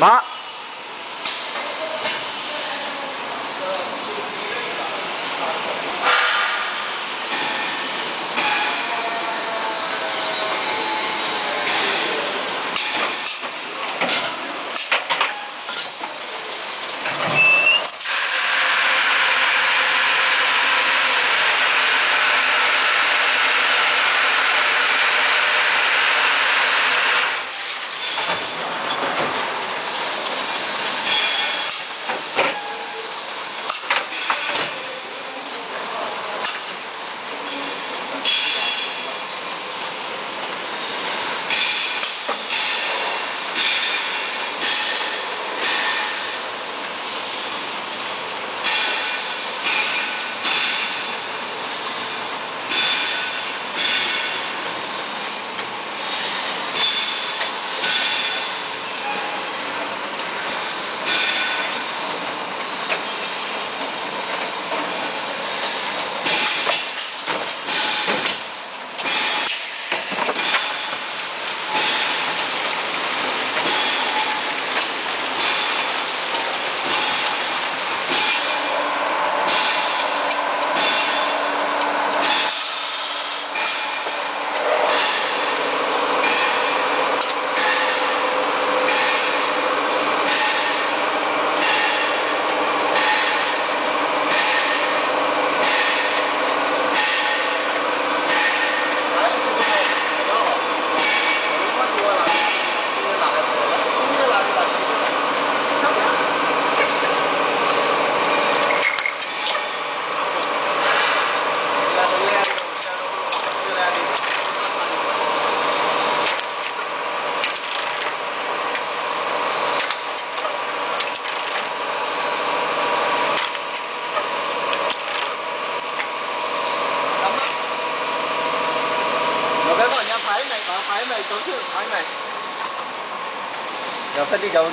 拿 mày này tối thượng phái này. Giờ phân đi đâu?